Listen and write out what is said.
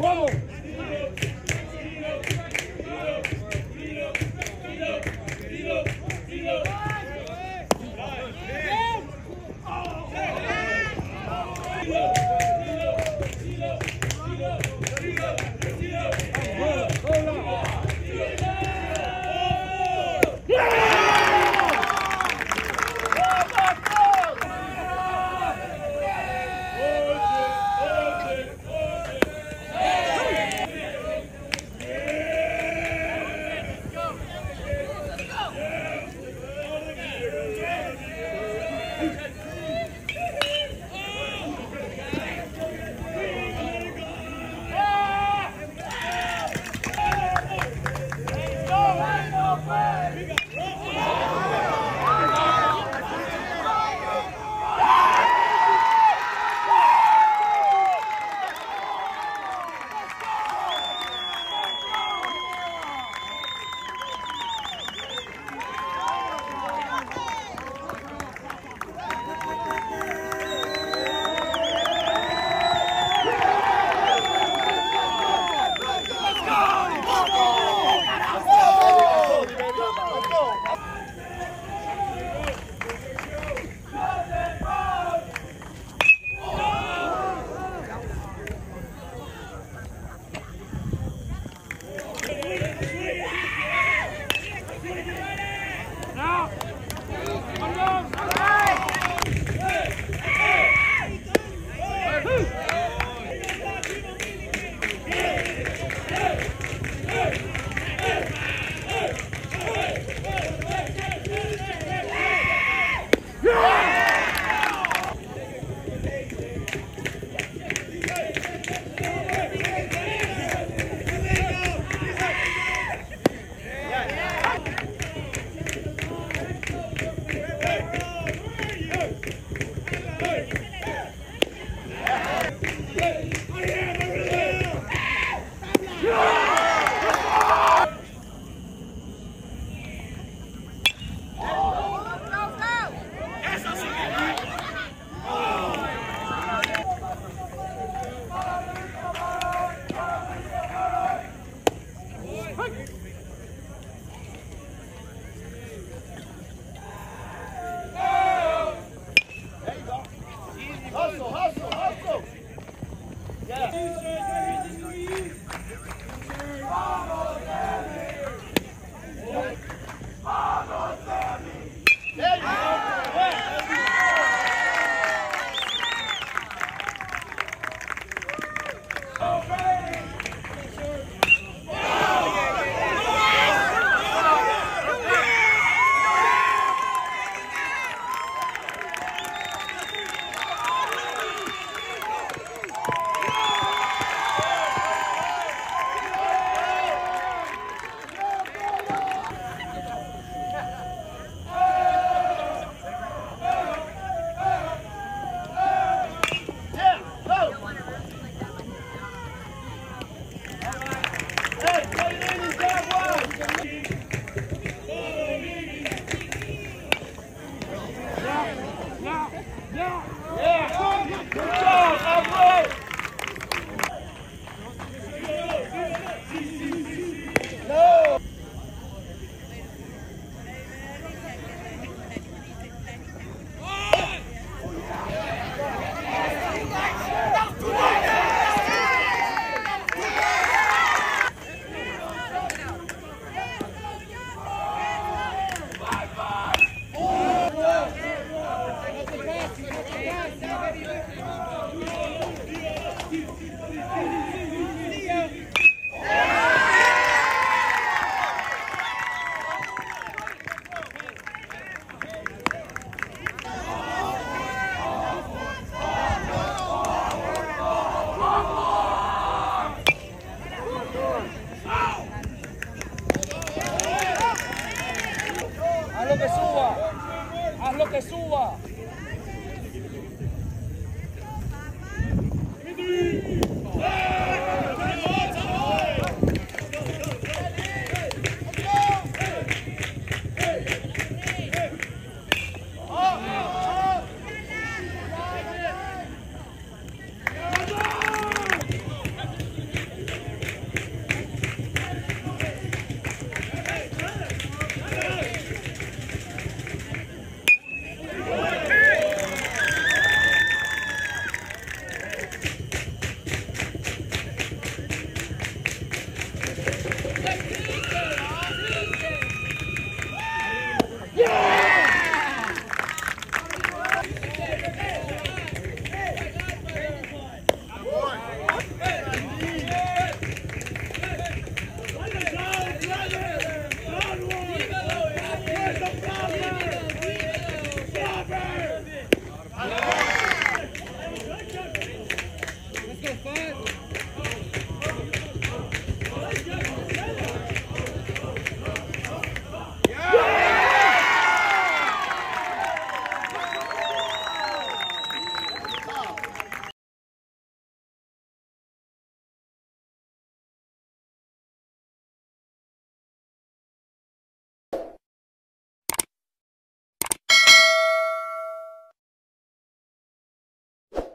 Hold